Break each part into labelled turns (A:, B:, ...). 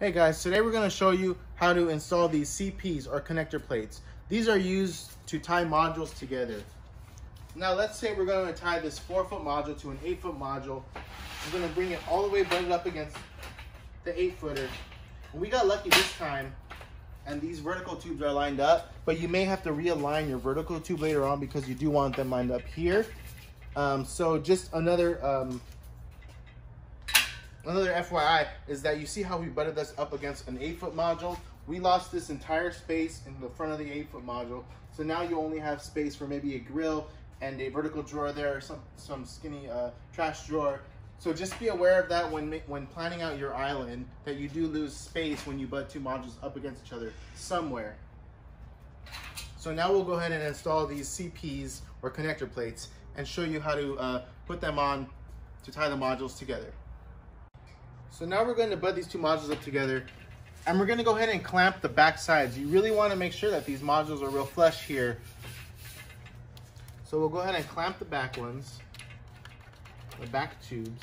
A: Hey guys, today we're going to show you how to install these CPs or connector plates. These are used to tie modules together. Now let's say we're going to tie this 4 foot module to an 8 foot module. I'm going to bring it all the way butted up against the 8 footer. And we got lucky this time and these vertical tubes are lined up, but you may have to realign your vertical tube later on because you do want them lined up here. Um, so just another um, another FYI is that you see how we butted this up against an eight foot module. We lost this entire space in the front of the eight foot module. So now you only have space for maybe a grill and a vertical drawer there, or some, some skinny uh, trash drawer. So just be aware of that when, when planning out your island, that you do lose space when you butt two modules up against each other somewhere. So now we'll go ahead and install these CPs or connector plates and show you how to uh, put them on to tie the modules together. So now we're going to butt these two modules up together and we're going to go ahead and clamp the back sides. You really want to make sure that these modules are real flush here. So we'll go ahead and clamp the back ones, the back tubes,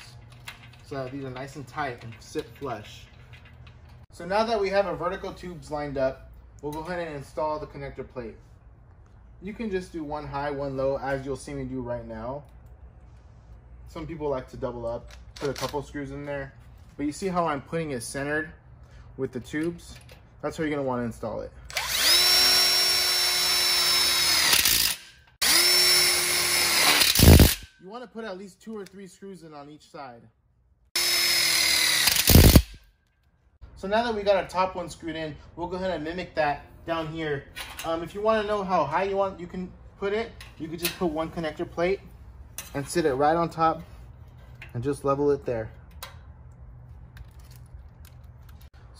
A: so that these are nice and tight and sit flush. So now that we have our vertical tubes lined up, we'll go ahead and install the connector plate. You can just do one high, one low, as you'll see me do right now. Some people like to double up, put a couple screws in there. But you see how I'm putting it centered with the tubes? That's where you're gonna wanna install it. You wanna put at least two or three screws in on each side. So now that we got our top one screwed in, we'll go ahead and mimic that down here. Um, if you wanna know how high you want, you can put it, you could just put one connector plate and sit it right on top and just level it there.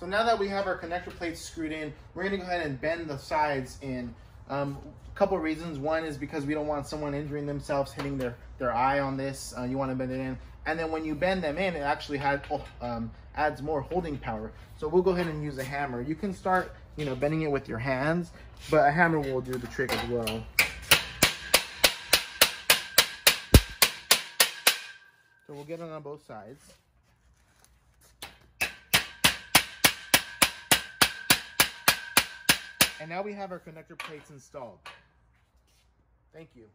A: So now that we have our connector plates screwed in, we're gonna go ahead and bend the sides in. Um, a couple of reasons. One is because we don't want someone injuring themselves, hitting their, their eye on this. Uh, you wanna bend it in. And then when you bend them in, it actually has, oh, um, adds more holding power. So we'll go ahead and use a hammer. You can start, you know, bending it with your hands, but a hammer will do the trick as well. So we'll get it on both sides. And now we have our connector plates installed. Thank you.